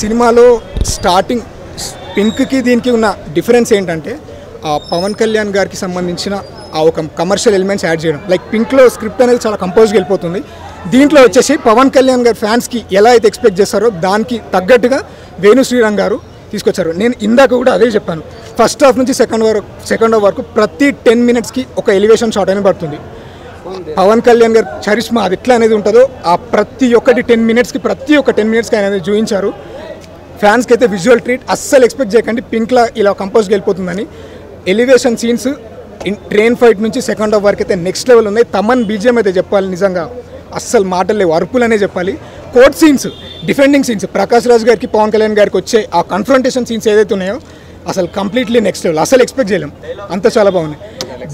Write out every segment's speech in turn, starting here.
సినిమాలో స్టార్టింగ్ పింక్కి దీనికి ఉన్న డిఫరెన్స్ ఏంటంటే ఆ పవన్ కళ్యాణ్ గారికి సంబంధించిన ఆ ఒక కమర్షియల్ ఎలిమెంట్స్ యాడ్ చేయడం. లైక్ పింక్లో స్క్రిప్ట్ అనేది చాలా కంపోజ్గా వెళ్ళిపోతుంది. దీంట్లో వచ్చేసి పవన్ కళ్యాణ్ గారి ఫ్యాన్స్కి ఎలా అయితే ఎక్స్పెక్ట్ చేస్తారో దానికి తగ్గట్టుగా వేణు శ్రీరామ్ గారు తీసుకొచ్చారు. నేను ఇందాక కూడా అదే చెప్పాను. ఫస్ట్ హాఫ్ నుంచి సెకండ్ వరకు సెకండ్ హాఫ్ వరకు ప్రతి టెన్ మినిట్స్కి ఒక ఎలివేషన్ షాట్ అనేది పడుతుంది. పవన్ కళ్యాణ్ గారి చరిష్మా అది ఎట్లా అనేది ఉంటుందో ఆ ప్రతి ఒక్కటి టెన్ మినిట్స్కి ప్రతి ఒక్క టెన్ మినిట్స్కి ఆయన చూపించారు. ఫ్యాన్స్కి అయితే విజువల్ ట్రీట్ అస్సలు ఎక్స్పెక్ట్ చేయకండి పింక్లా ఇలా కంపోజ్కి వెళ్ళిపోతుందని. ఎలివేషన్ సీన్స్ ట్రైన్ ఫైట్ నుంచి సెకండ్ హాఫ్ వరకు అయితే నెక్స్ట్ లెవెల్ ఉన్నాయి. తమన్ బీజియం అయితే చెప్పాలి నిజంగా. అస్సలు మాటలు లేవు అరుపులనే చెప్పాలి. Court scenes defending scenes Prakash Raj గారికి పవన్ కళ్యాణ్ గారికి వచ్చే ఆ కన్ఫ్రంటేషన్ సీన్స్ ఏదైతే ఉన్నాయో అసలు కంప్లీట్లీ నెక్స్ట్ లెవెల్ అసలు ఎక్స్పెక్ట్ చేయలేం. అంత చాలా బాగున్నాయి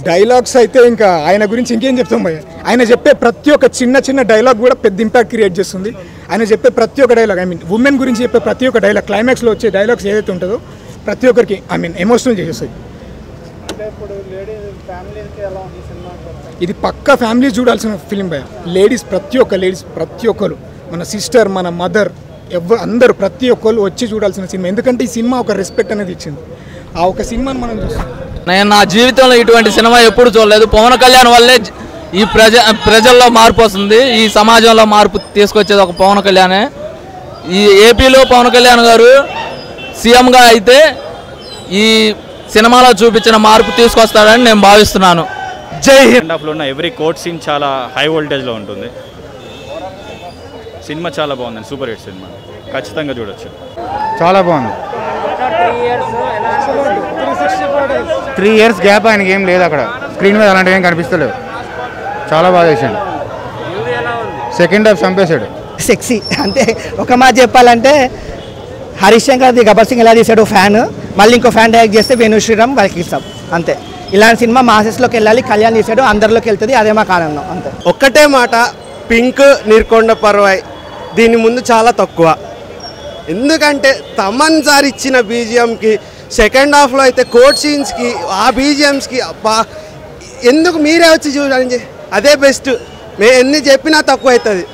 డైలాగ్స్ అయితే ఇంకా ఆయన గురించి ఇంకేం చెప్తాం భయ్య? ఆయన చెప్పే ప్రతి ఒక్క చిన్న చిన్న డైలాగ్ కూడా పెద్ద ఇంపాక్ట్ క్రియేట్ చేస్తుంది. ఆయన చెప్పే ప్రతి ఒక్క డైలాగ్ ఐ మీన్ ఉమెన్ గురించి చెప్పే ప్రతి ఒక్క డైలాగ్ క్లైమాక్స్లో వచ్చే డైలాగ్స్ ఏదైతే ఉంటుందో ప్రతి ఒక్కరికి ఐ మీన్ ఎమోషనల్ చేసేస్తుంది ఇది పక్క ఫ్యామిలీ చూడాల్సిన ఫిలిం భయ లేడీస్ ప్రతి ఒక్క లేడీస్ ప్రతి ఒక్కరు మన సిస్టర్ మన మదర్ ఎవ్వరు అందరూ ప్రతి ఒక్కరు వచ్చి చూడాల్సిన సినిమా ఎందుకంటే ఈ సినిమా ఒక రెస్పెక్ట్ అనేది ఇచ్చింది. ఆ ఒక సినిమాని మనం చూస్తాం నేను నా జీవితంలో ఇటువంటి సినిమా ఎప్పుడు చూడలేదు. పవన్ కళ్యాణ్ వల్లే ఈ ప్రజ ప్రజల్లో మార్పు వస్తుంది. ఈ సమాజంలో మార్పు తీసుకొచ్చేది ఒక పవన్ కళ్యాణే. ఈ ఏపీలో పవన్ కళ్యాణ్ గారు సీఎంగా అయితే ఈ సినిమాలో చూపించిన మార్పు తీసుకొస్తాడని నేను భావిస్తున్నాను. జై హింద్. ఉన్న ఎవ్రీ కోట్ సీన్ చాలా హై వోల్టేజ్లో ఉంటుంది. సినిమా చాలా బాగుందండి. సూపర్ హిట్ సినిమా. ఖచ్చితంగా చూడొచ్చు. చాలా బాగుంది. త్రీ ఇయర్స్ గ్యాప్ ఆయనకి ఏం లేదు అక్కడ. స్క్రీన్ మీద అలాంటివి ఏం కనిపిస్తలేవు. చాలా బాగా చేశాడు సెకండ్ హాఫ్ చంపేశాడు. సెక్సీ అంటే ఒక మాట చెప్పాలంటే హరీష్ శంకర్ది గబ్బర్ సింగ్ ఎలా తీసాడు ఫ్యాన్? మళ్ళీ ఇంకో ఫ్యాన్ డైరెక్ట్ చేస్తే వేణు శ్రీరామ్ వాళ్ళకి ఇస్తాం. అంతే. ఇలాంటి సినిమా మాసెస్లోకి వెళ్ళాలి కళ్యాణ్ తీసాడు అందరిలోకి వెళ్తుంది అదే మాకు ఆనందం అంతే. ఒక్కటే మాట పింక్ నీర్కొండ పర్వాయ్. దీని ముందు చాలా తక్కువ. ఎందుకంటే తమన్ సార్ ఇచ్చిన బీజిఎంకి సెకండ్ హాఫ్లో అయితే కోట్ సీన్స్కి ఆ బీజిఎమ్స్కి అబ్బా ఎందుకు మీరే వచ్చి చూడండి? అదే బెస్ట్. మేము ఎన్ని చెప్పినా తక్కువ అవుతుంది